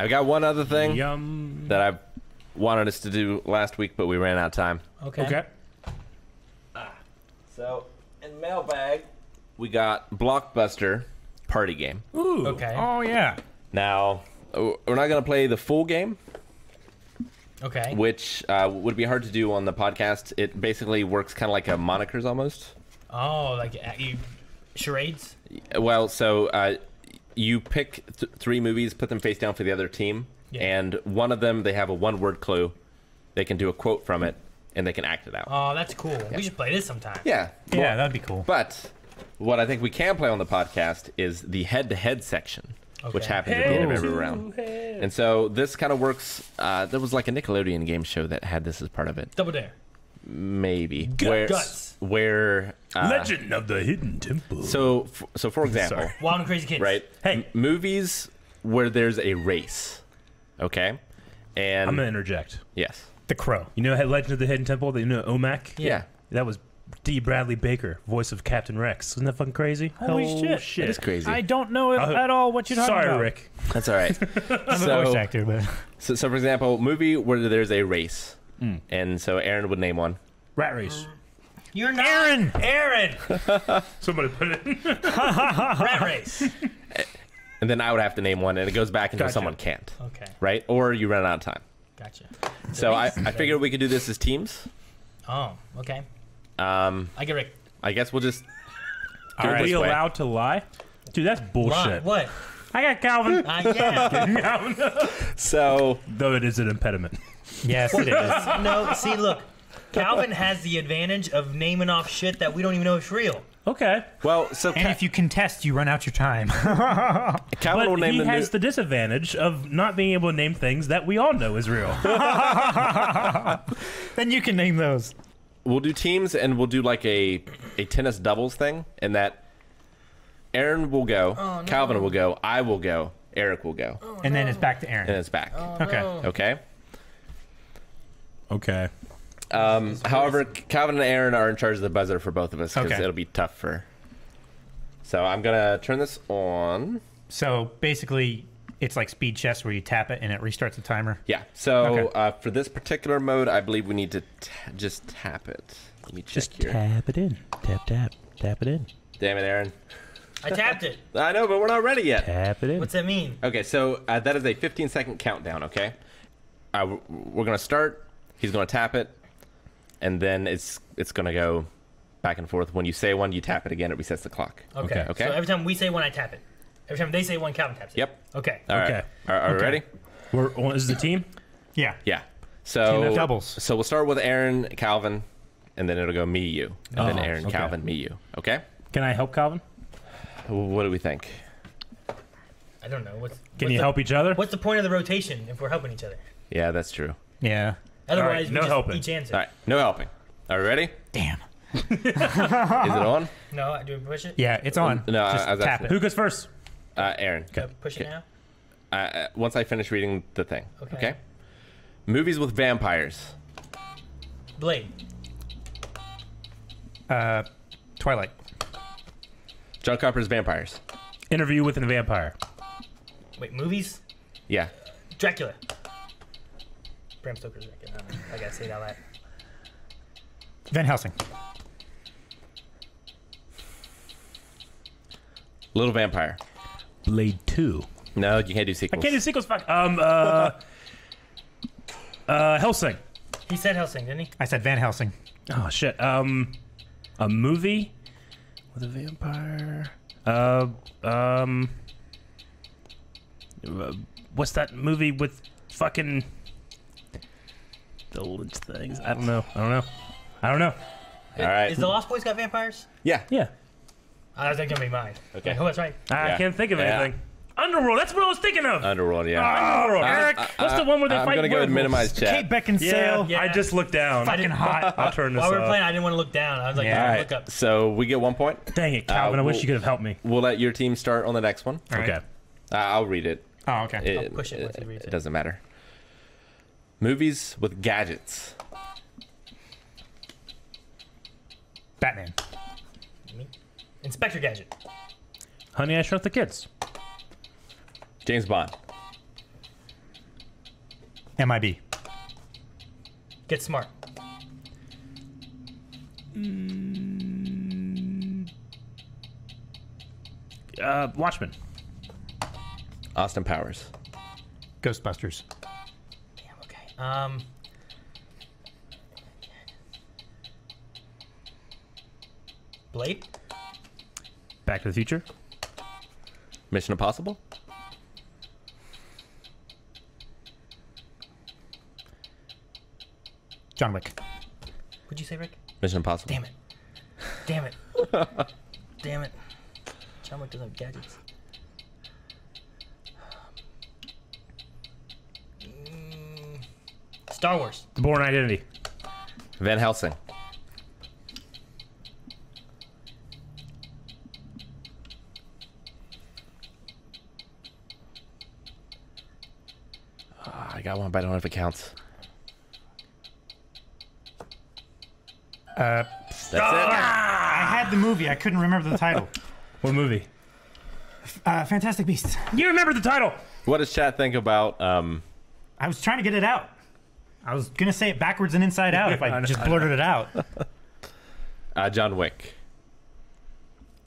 I got one other thing Yum. that I wanted us to do last week, but we ran out of time. Okay. Okay. So in mailbag, we got Blockbuster Party Game. Ooh. Okay. Oh yeah. Now we're not gonna play the full game, Okay. which uh, would be hard to do on the podcast. It basically works kind of like a monikers almost. Oh, like uh, you charades. Well, so uh, you pick th- three movies, put them face down for the other team, Yeah. and one of them they have a one-word clue. They can do a quote from it, and they can act it out. Oh, that's cool. We should play this sometime. yeah, Yeah, well, that'd be cool. But what I think we can play on the podcast is the head-to-head section, which Okay. happens at the end of every round. And so this kind of works. Uh, there was like a Nickelodeon game show that had this as part of it, Double dare. maybe. where, Guts. Where uh, Legend of the Hidden Temple. So, f- so for example, Sorry. Wild and Crazy Kids. right? Hey. M- movies where there's a race, okay, and I'm gonna interject. yes, The Crow. You know Legend of the Hidden Temple? You know Olmec? yeah, That was Dee Bradley Baker, voice of Captain Rex. Isn't that fucking crazy? Holy Oh, shit. it is crazy. I don't know if, Uh, at all what you're talking Sorry, about. Rick. That's all right. I'm a voice so, actor, but so, so, for example, movie where there's a race, Hmm. and so Aaron would name one. Rat Race. You're not Aaron! Aaron. Somebody put it in. Rat race. And then I would have to name one, and it goes back until Gotcha. someone can't, Okay. right? Or you run out of time. Gotcha. So I. I figured we could do this as teams. Oh, okay. Um, I get Rick. I guess we'll just. Are it we allowed to lie? Dude, that's Ron, bullshit. what? I got Calvin. I uh, yeah. So Though it is an impediment. yes, it is. no, see, look. Calvin has the advantage of naming off shit that we don't even know is real. Okay. well, so And Ca- if you contest, you run out your time. Calvin will But name he the has new- the disadvantage of not being able to name things that we all know is real. then you can name those. we'll do teams and we'll do like a a tennis doubles thing and that Aaron will go, oh, Calvin will go, I will go, Eric will go, and then it's back to Aaron. and it's back. Oh, okay. Okay. okay. Um, however, Calvin and Aaron are in charge of the buzzer for both of us because Okay. it'll be tough for. So I'm gonna turn this on. So basically, it's like speed chess where you tap it and it restarts the timer. Yeah. So Okay. uh, for this particular mode, I believe we need to ta just tap it. Let me check here. tap it in. Tap, tap. Tap it in. Damn it, Aaron. I tapped it. I know, but we're not ready yet. Tap it in. What's that mean? Okay, so uh, that is a 15 second countdown. Okay, uh, w- we're gonna start. He's gonna tap it, and then it's it's gonna go back and forth. When you say one, you tap it again. It resets the clock. Okay. Okay. So every time we say one, I tap it. Every time they say one, Calvin taps it. Yep. Okay. All right. Okay. Are, are we Okay. ready? We're, well, is the team? Yeah. Yeah. So Team of doubles. So we'll start with Aaron, Calvin, and then it'll go me, you, and then Oh, Aaron, okay. Calvin, me, you. Okay. Can I help Calvin? What do we think? I don't know. What's, Can what's you the, help each other? What's the point of the rotation if we're helping each other? Yeah, that's true. Yeah. Otherwise, no we just helping. each answer. All right. No helping. Are we ready? Damn. Is it on? No, I do we push it? Yeah, it's on. No, I- Just I was tap asking- it. Who goes first? Uh, Aaron. Uh, push it Okay. now. Uh, Uh, once I finish reading the thing. Okay. okay? Movies with vampires. Blade. Uh, Twilight. John Carpenter's vampires. Interview with a vampire. Wait, movies? Yeah. Dracula. Bram Stoker's Dracula. I, don't. I gotta say it out. Van Helsing. Little Vampire. Blade 2. No, you can't do sequels. I can't do sequels. Fuck. Um, uh, uh, Helsing. He said Helsing, didn't he? I said Van Helsing. Oh, shit. Um, a movie with a vampire. Uh, um, uh, what's that movie with fucking the lynch things? I don't know. I don't know. I don't know. All right. Is the Lost Boys got vampires? Yeah. Yeah. Oh, that's gonna be mine. Okay. Oh, that's right. I Yeah. can't think of Yeah. anything. Underworld. That's what I was thinking of. Underworld, yeah. Underworld. Uh, Eric, uh, what's uh, the one where they I'm fight gonna go and werewolves? minimize chat. Kate Beckinsale. Yeah, Yeah. I just looked down. I didn't- hot. I'll turn this While we were off. playing, I didn't want to look down. I was like, Yeah. All yeah. right. look up. So we get one point. Dang it, Calvin. I wish we'll- you could have helped me. We'll let your team start on the next one. Okay. Uh, I'll read it. Oh, okay. It, I'll push it once he reads it it. doesn't matter. Movies with gadgets. Batman. Inspector Gadget. Honey, I Shrunk the Kids. James Bond. MIB. Get smart. Uh, Watchmen. Austin Powers. Ghostbusters. Damn. Um. Blade. Back to the Future. Mission Impossible. John Wick. What'd you say, Rick? Mission Impossible. Damn it. Damn it. Damn it. John Wick doesn't have gadgets. Star Wars. The Bourne Identity. Van Helsing. Ah, I got one, but I don't know if it counts. Uh, That's it. I had the movie. I couldn't remember the title. What movie? Uh, Fantastic Beasts. You remember the title? What does chat think about um, I was trying to get it out. I was gonna say it backwards and inside out if I just blurted it out. uh, John Wick?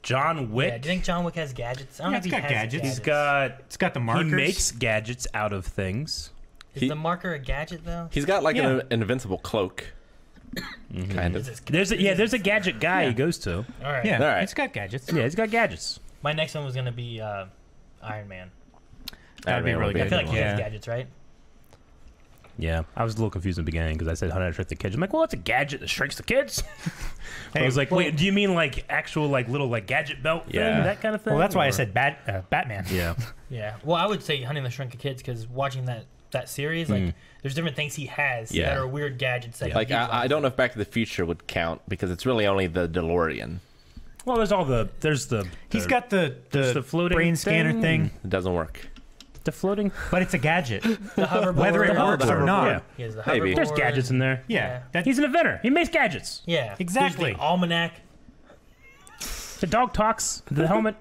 John Wick. Yeah, do you think John Wick has gadgets? I don't Yeah, know if he got has gadgets. He's got. It's got the markers. He makes gadgets out of things. Is he- the marker a gadget though? He's got like Yeah. an, an invincible cloak. Kind of. There's a, yeah. There's a gadget guy Yeah. he goes to. All right. Yeah, All right. it's got gadgets. Yeah, he's got gadgets. My next one was gonna be uh, Iron Man. That'd be Iron Man really would I feel like he Yeah. has gadgets, right? Yeah, I was a little confused in the beginning because I said 100 shrink the kids. I'm like, well, it's a gadget that shrinks the kids. I was like, wait, do you mean like actual like little like gadget belt thing, Yeah. that kind of thing? Well, that's why I said Bat, uh, Batman. Yeah. Yeah. Well, I would say Hunting the Shrunken Kids because watching that that series, like, there's different things he has Yeah. that are weird gadgets that he Like. I, I don't know if Back to the Future would count because it's really only the DeLorean. Well, there's all the there's the He's the- got the the, the floating brain scanner thing. thing, It doesn't work. The floating. but it's a gadget. the hoverboard. Whether it Oh, works or hoverboard. not. Yeah. He has the Maybe. hoverboard. There's gadgets in there. Yeah, Yeah. that- He's an inventor. He makes gadgets. Yeah. Exactly. There's the almanac. The dog talks. The helmet.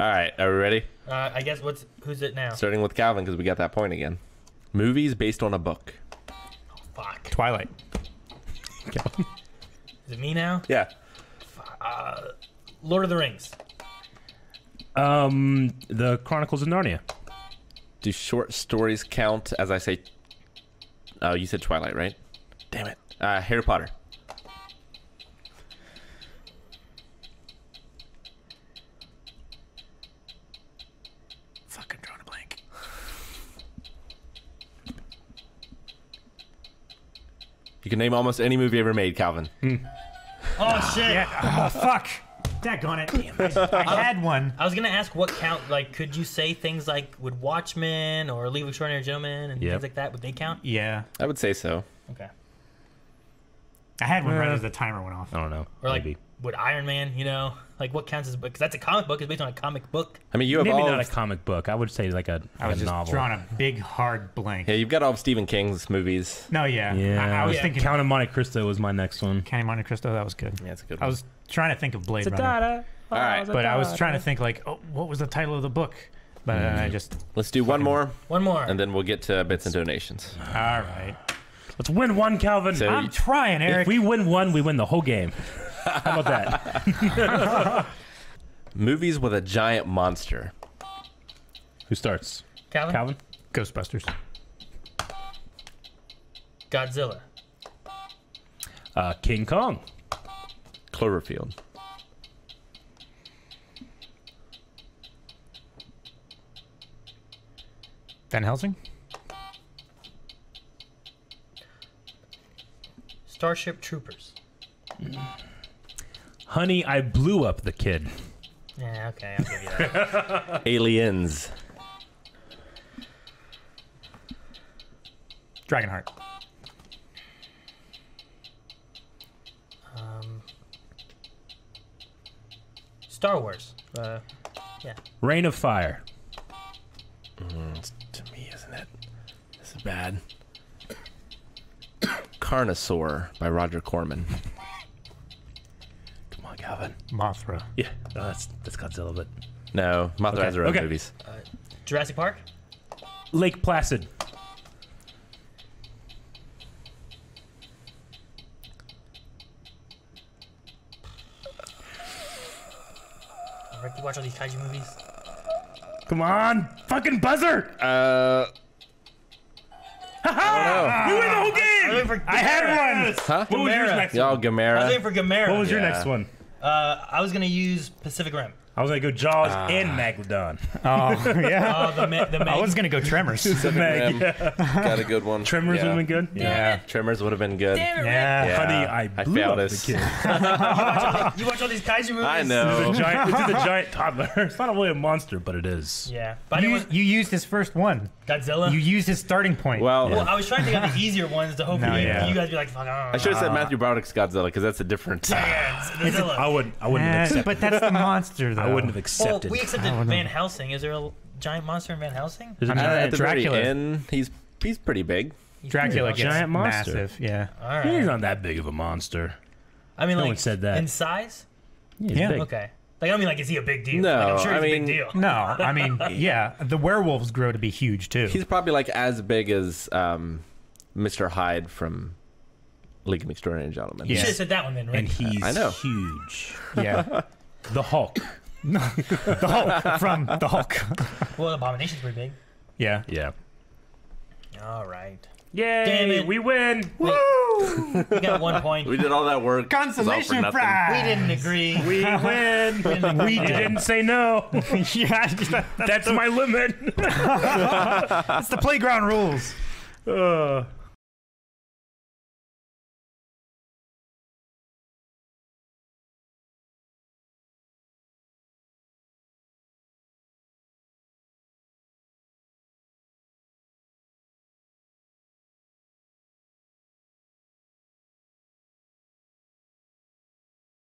All right, are we ready? Uh, I guess what's who's it now? Starting with Calvin because we got that point again. Movies based on a book. Fuck. Twilight. Is it me now? Yeah. Lord of the Rings. Um, the Chronicles of Narnia. Do short stories count as I say? Oh, you said Twilight, right? Damn it. Uh, Harry Potter. Fucking drawing a blank. You can name almost any movie ever made, Calvin. Oh shit! Yeah. Oh, fuck. Daggone it. I, I had one. I was gonna ask what count. Like, could you say things like would Watchmen or Leave Extraordinary Gentlemen and Yep. things like that? Would they count? Yeah. I would say so. Okay. I had one right as the timer went off. I don't know. Or like, Maybe. Would Iron Man? You know, like what counts as a book? Because that's a comic book. It's based on a comic book. I mean, you have Maybe all. not a comic book. I would say like a, I was a just novel. drawing a big hard blank. yeah, you've got all of Stephen King's movies. No, yeah. Yeah. I, I was Yeah. thinking Count of Monte Cristo was my next one. County Monte Cristo. That was good. Yeah, it's a good. One. I was trying to think of Blade Runner, Ta-da. All right. But I was trying to think like, oh, what was the title of the book? But uh, I just. Let's do one more, One more. and then we'll get to bits and donations. All right. Let's win one, Calvin. So- I'm trying, Eric. if we win one, we win the whole game. How about that? Movies with a giant monster. Who starts? Calvin. Calvin. Ghostbusters. Godzilla. Uh, King Kong. Cloverfield. Van Helsing. Starship Troopers. Honey, I blew up the kid. Yeah. Okay. I'll give you that. Aliens. Dragonheart. um, Star Wars. Uh, Reign of Fire. It's to me, isn't it? This is bad. Carnosaur by Roger Corman. Calvin. Mothra. Yeah, no, that's that's Godzilla, but No, Mothra Okay, has her own okay. movies. Uh, Jurassic Park. Lake Placid. Rick, you watch all these kaiju movies. Come on, fucking buzzer! Uh, Ha-ha! You win the whole game! I, I had one. huh? What was yours Gamera. next? Y'all, I was Gamera. waiting for Gamera. What was your next one? Uh, I was gonna use Pacific Rim. I was gonna go Jaws Ah. and Megalodon. Oh yeah. Oh, the Ma- the I was gonna go Tremors. Meg, Rim. yeah. Got a good one. Tremors yeah. would have been good. Yeah. Tremors would have been good. Damn it, Rick. Yeah. Yeah. Honey, I I blew failed up us. the kid. You watch all these kaiju movies? I It's know. a giant, it's a giant toddler. It's not really a monster, but it is. Yeah, but You, didn't you used his first one. Godzilla. You used his starting point. Well, well, I was trying to think of the easier ones to hopefully No, you, yeah. you guys be like, fuck, I I should know. have said Matthew Broderick's Godzilla because that's a different. Yeah, it's Godzilla. I wouldn't. I wouldn't have Eh, but that's the monster, though. I wouldn't have well, accepted. we accepted Van Helsing. Is there a giant monster in Van Helsing? There's a I mean, Uh, giant- at the Dracula. very end, he's he's pretty big. Dracula gets Giant monster. massive. Yeah. All He's not that big of a monster. I mean, No like one said that. in size. Yeah, he's Yeah. big. Okay. Like I don't mean like is he a big deal? No, like, I'm sure I he's a mean- big deal. No, I mean, yeah, the werewolves grow to be huge too. He's probably like as big as um, Mr. Hyde from League of Extraordinary Gentlemen. You Yeah. should have said that one then, right? And he's I know. huge. yeah, The Hulk. the Hulk from the Hulk. well, Abomination's pretty big. Yeah. Yeah. All right. Yay! Damn it. We win. We got one point. We did all that work. It was all for Consolation prize. We didn't agree. We win. We You didn't say no. yeah, That's my limit. that's the playground rules. Uh,